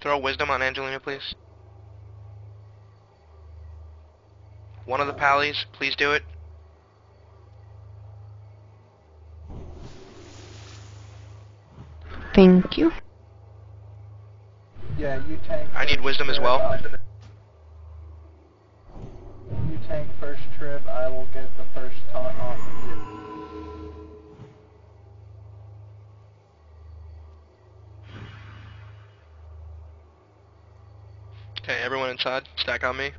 Throw wisdom on Angelina, please. One of the pallies, please do it. Thank you. Yeah, you tank. I need wisdom as well. You tank first trip, I will get the Okay, everyone inside, stack on me.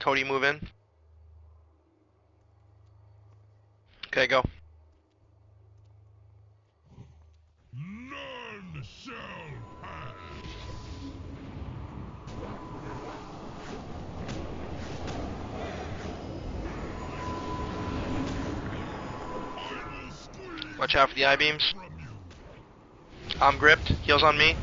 Cody, move in. Okay, go. Watch out for the eye-beams. I'm gripped. Heals on me.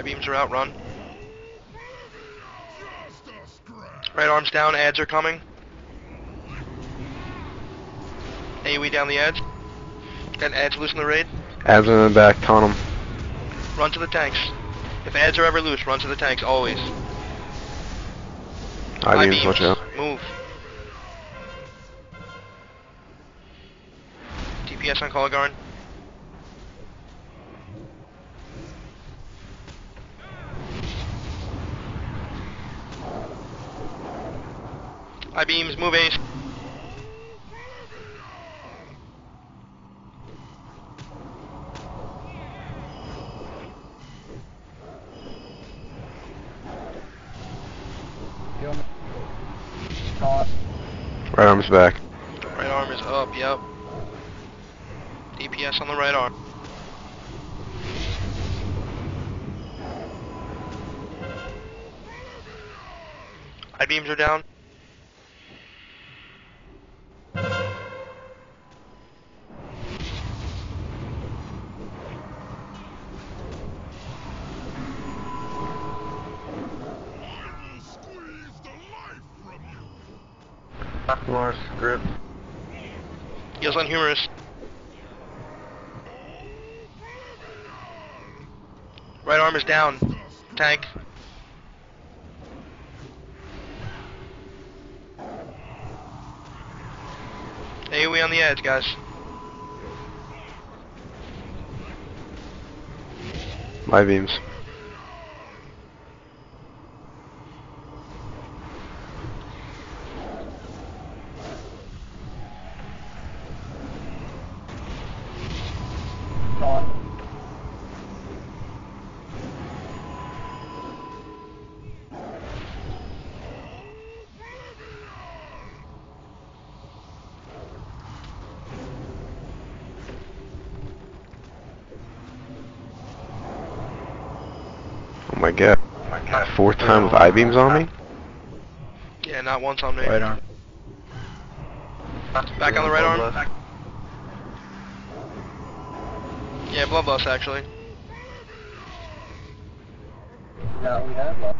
eye-beams are out, run. Right arms down, ads are coming. AoE down the edge. Ads loose in the raid. Abs in the back, taunt him. Run to the tanks. If ads are ever loose, run to the tanks, always. eye beams, watch out. Move. DPS on Kologarn. eye beams, move ace. Arm's back. Right arm is up, yep. DPS on the right arm. eye beams are down. You. Mars, grip. Heals on humorous. Right arm is down. Tank. AoE on the edge, guys. My beams. Oh my god. Fourth time with eye beams on me? Yeah, not once on me. Right arm. Back on the right arm. Yeah, bloodlust actually. Now we have left.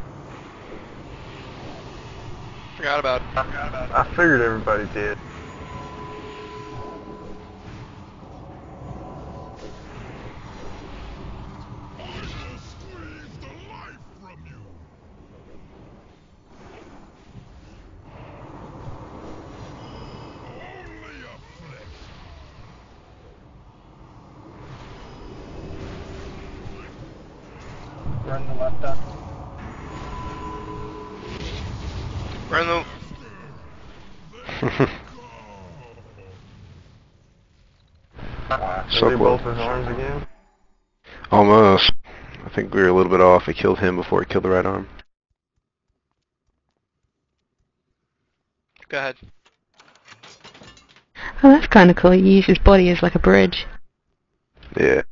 Forgot about. I figured everybody did. I will squeeze the life from you. Only a flesh. Run the left up. Burn the. so both his arms again? Almost. I think we were a little bit off. It killed him before it killed the right arm. Go ahead. Oh, that's kind of cool. You use his body as like a bridge. Yeah.